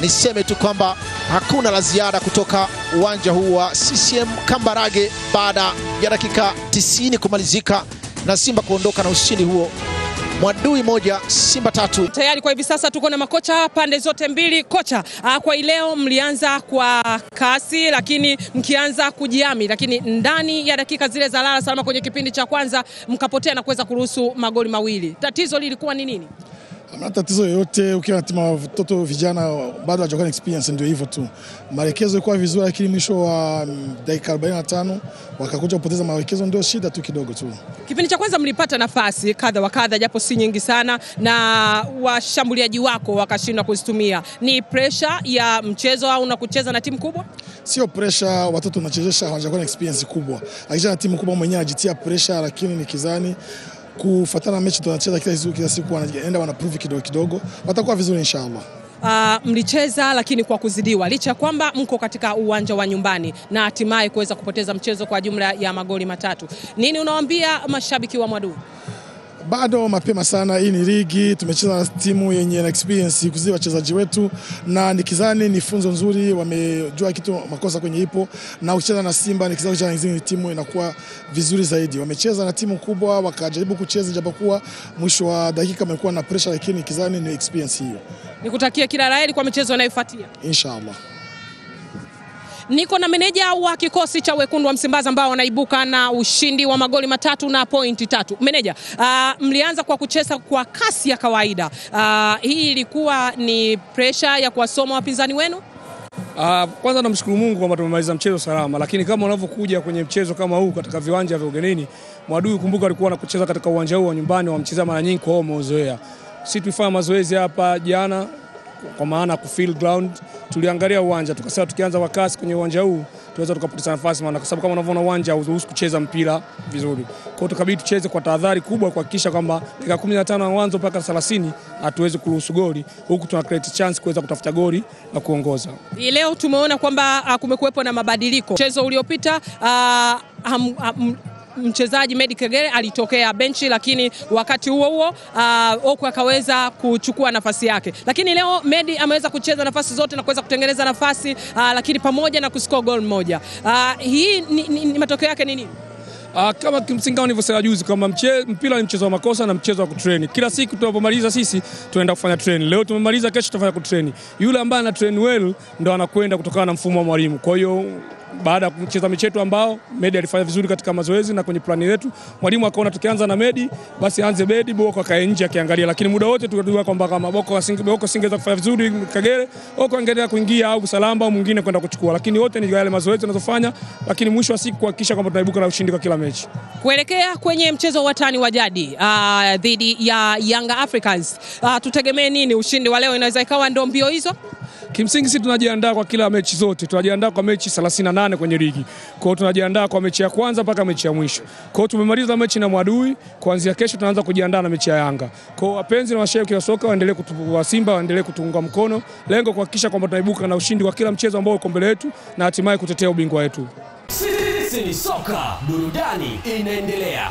niseme tu kwamba hakuna la ziada kutoka uwanja huu wa CCM Kambarage baada ya dakika 90 kumalizika na Simba kuondoka na ushindi huo. Mwadui moja Simba tatu. Tayari kwa hivi sasa tuko na makocha pande zote mbili. Kocha, ah, kwa leo mlianza kwa kasi, lakini mkianza kujiami, lakini ndani ya dakika zile za lala salama kwenye kipindi cha kwanza mkapotea na kuweza kuruhusu magoli mawili. Tatizo lilikuwa ni nini? Hamna tatizo yoyote, ukiwa na timu watoto vijana bado hawajakuwa na experience, ndio hivyo tu. Maelekezo ilikuwa vizuri, lakini mwisho wa mm, dakika 45 wakakuja kupoteza maelekezo, ndio shida tu kidogo tu. Kipindi cha kwanza mlipata nafasi kadha wa kadha, japo si nyingi sana, na washambuliaji wako wakashindwa kuzitumia. Ni pressure ya mchezo au na kucheza na timu kubwa? Sio pressure, watoto wanachezesha hawajakuwa na experience kubwa. Akija na timu kubwa mwenyewe anajitia pressure, lakini nikizani kufuatana na mechi tunacheza kila kila siku, wanaenda wanaprove kidogo kidogo, watakuwa vizuri inshallah. Uh, mlicheza lakini kwa kuzidiwa, licha ya kwamba mko katika uwanja wa nyumbani na hatimaye kuweza kupoteza mchezo kwa jumla ya magoli matatu. Nini unawaambia mashabiki wa Mwadui? Bado mapema sana, hii ni ligi, tumecheza na timu yenye na experience kuzidi wachezaji wetu, na nikizani ni funzo nzuri, wamejua kitu makosa kwenye ipo, na ukicheza na Simba nikizani kucheza na zingine timu inakuwa vizuri zaidi. Wamecheza na timu kubwa wakajaribu kucheza, japokuwa mwisho wa dakika amekuwa na pressure, lakini nikizani ni experience hiyo, Nikutakia kila la heri kwa michezo inayofuatia. inshallah. Niko na meneja wa kikosi cha wekundu wa Msimbazi ambao wanaibuka na ushindi wa magoli matatu na pointi tatu. Meneja, uh, mlianza kwa kucheza kwa kasi ya kawaida. Uh, hii ilikuwa ni presha ya kuwasoma wapinzani wenu? Uh, kwanza namshukuru Mungu kwamba tumemaliza mchezo salama, lakini kama unavyokuja kwenye mchezo kama huu katika viwanja vya ugenini, Mwadui kumbuka alikuwa anakucheza katika uwanja huu wa nyumbani, wamcheza mara nyingi, kwa hiyo umezoea. Sisi tulifanya mazoezi hapa jana kwa maana ku field ground, tuliangalia uwanja tukasema, tukianza kwa kasi kwenye uwanja huu tunaweza tukapoteza nafasi, maana kwa sababu kama unavyoona uwanja hauruhusu kucheza mpira vizuri. Kwa hiyo tukabidi tucheze kwa tahadhari kubwa kuhakikisha kwamba dakika 15 ya mwanzo mpaka 30 hatuwezi kuruhusu goli, huku tuna create chance kuweza kutafuta goli na kuongoza. Leo tumeona kwamba uh, kumekuwepo na mabadiliko. Mchezo uliopita uh, mchezaji Medi Kagere alitokea benchi, lakini wakati huo huo uh, Oku akaweza kuchukua nafasi yake, lakini leo Medi ameweza kucheza nafasi zote na kuweza kutengeneza nafasi uh, lakini pamoja na kuscore goal moja. Uh, hii ni, ni, ni matokeo yake ni nini? Uh, kama kimsingi nilivyosema juzi kwamba mpira ni mchezo wa makosa na mchezo wa kutreni. Kila siku tunapomaliza sisi tunaenda kufanya treni. Leo tumemaliza, kesho tutafanya kutreni. Yule ambaye ana train well ndo anakwenda kutokana na mfumo wa mwalimu. Kwa hiyo baada ya kucheza mechi yetu ambao Medi alifanya vizuri katika mazoezi na kwenye plani yetu, mwalimu akaona tukianza na Medi basi anze Medi, Boko akae nje akiangalia, lakini muda wote tukajua kwamba kama Boko asinge Boko singeweza kufanya vizuri Kagere, Boko angeendelea kuingia au Salamba au mwingine kwenda kuchukua, lakini wote ni yale mazoezi tunazofanya, lakini mwisho wa siku kuhakikisha kwamba tunaibuka na ushindi kwa kila mechi. Kuelekea kwenye mchezo wa watani wa jadi uh, dhidi ya Yanga Africans uh, tutegemee nini? Ushindi wa leo inaweza ikawa ndio mbio hizo? Kimsingi sisi tunajiandaa kwa kila mechi zote, tunajiandaa kwa mechi 38 kwenye ligi. Kwa hiyo tunajiandaa kwa mechi ya kwanza mpaka mechi ya mwisho. Kwa hiyo tumemaliza mechi na Mwadui, kuanzia kesho tunaanza kujiandaa na mechi ya Yanga. Kwa hiyo wapenzi na washabiki wa soka waendelee kutu, wa Simba waendelee kutuunga mkono, lengo kuhakikisha kwamba tunaibuka na ushindi kwa kila mchezo ambao uko mbele yetu na hatimaye kutetea ubingwa wetu. Sisi ni soka, burudani inaendelea.